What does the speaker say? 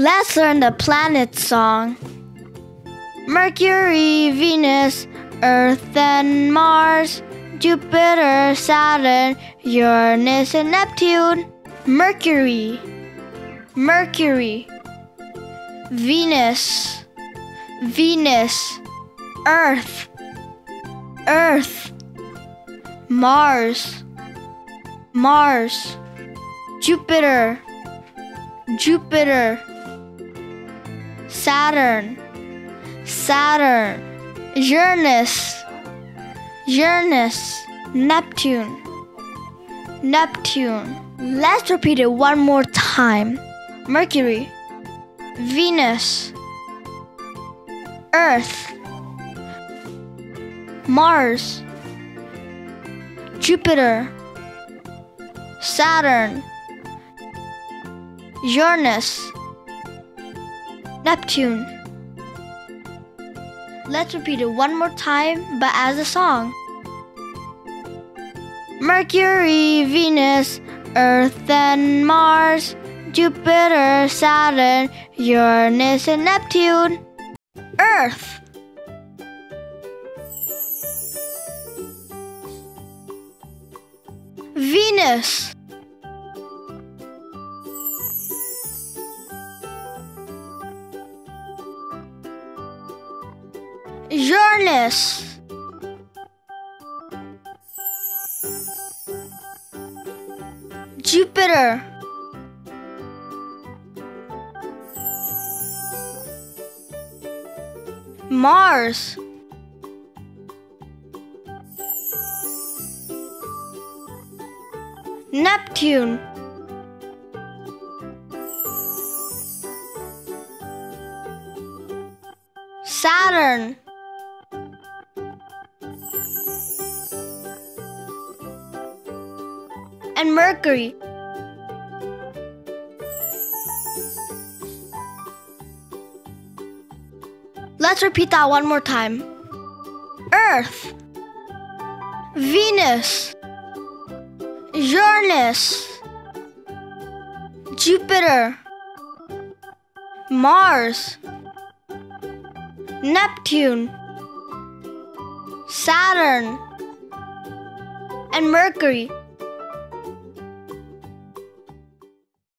Let's learn the planet song. Mercury, Venus, Earth, and Mars, Jupiter, Saturn, Uranus, and Neptune. Mercury, Mercury, Venus, Venus, Earth, Earth, Mars, Mars, Jupiter, Jupiter, Saturn, Saturn, Uranus, Uranus, Neptune, Neptune. Let's repeat it one more time. Mercury, Venus, Earth, Mars, Jupiter, Saturn, Uranus, Neptune. Let's repeat it one more time, but as a song. Mercury, Venus, Earth, and Mars, Jupiter, Saturn, Uranus, and Neptune. Earth. Venus. Jupiter. Mars. Neptune. Saturn. And Mercury. Let's repeat that one more time. Earth, Venus, Uranus, Jupiter, Mars, Neptune, Saturn, and Mercury.